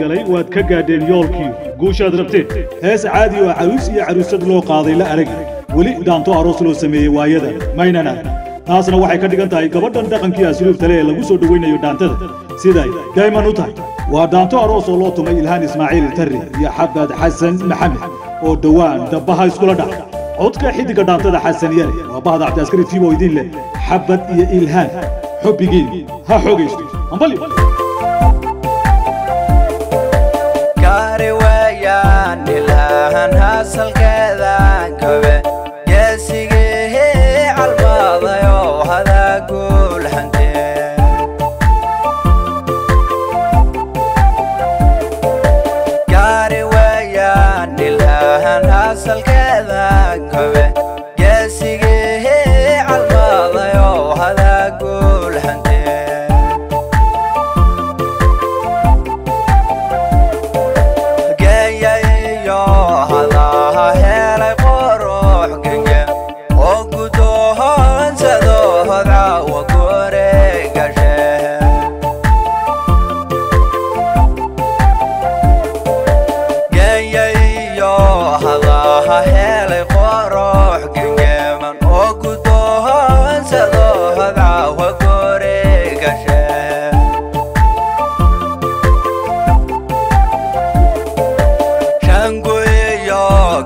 galay waad ka gaadheen yoolkii guushaad rabteen hees caadi oo caruus iyo caruusad loo qaaday la aragi weli daanto aroos loo sameeyey waayada maynan arag taasna waxay ka dhigan tahay gabadhan dhaqankii asluubtale ee lagu soo dhowaynayo dhaantada siday dayman u tahay waa daanto aroos oo loo tumay ilhaan ismaaciil tarri iyo xabad xasan maxamed oo dhowaan dabbaha iskula dhaca codka xiddigga dhaantada xasan yare waa bahda cabdiaskari tiibo idin leh xabad iyo ilhaan xubbigiin ha xoogaysto ambalyo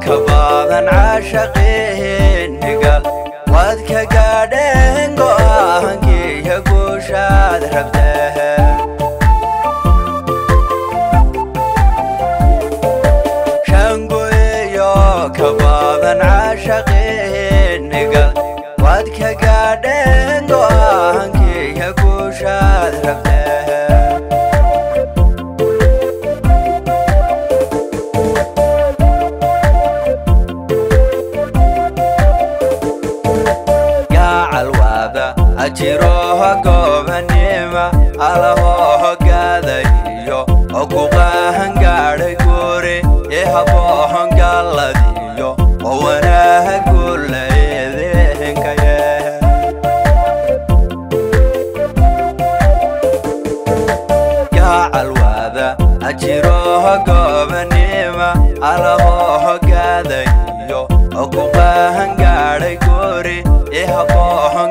iyo ka ajiroho goobanima alahoho gaadayo oo ku qaahan gaadhay guri ee haboohon galladiyo oo wanaaha guulaeedeenkaye gacalwaada ajiroho goobanima alahoho gaadayo oo ku qaahan gaadhay guri ee haboohon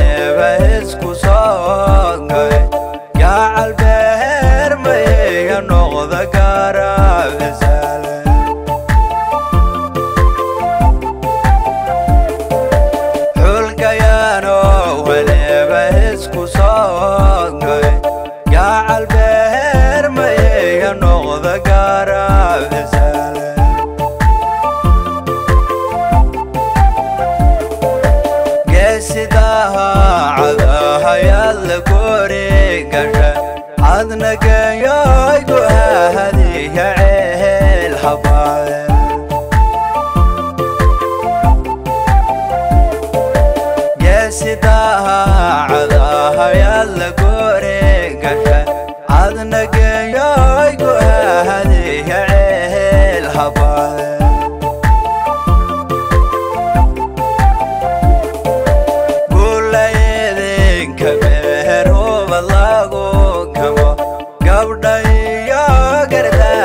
عاد نقل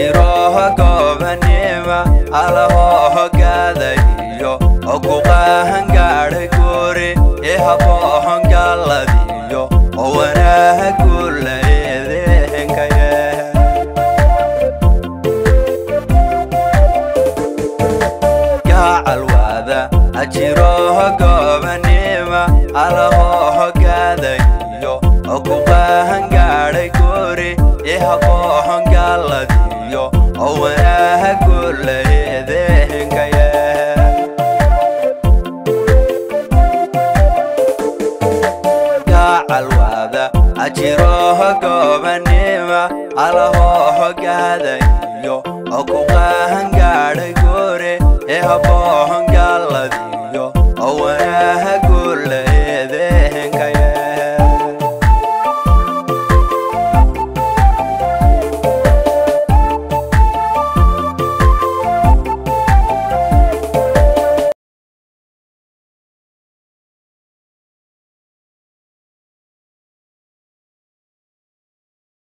jiroho goobanima alahoo hogaadayo oguqaahangaadha guri ihaboohongalladiyo oo wanaaha guula idiinkaye gacalwada ajiroho goobanima alahoo gacalwaada ajiroho gobanima alahoo hogaadayo oo ku qahangaadhay guri ihaboohon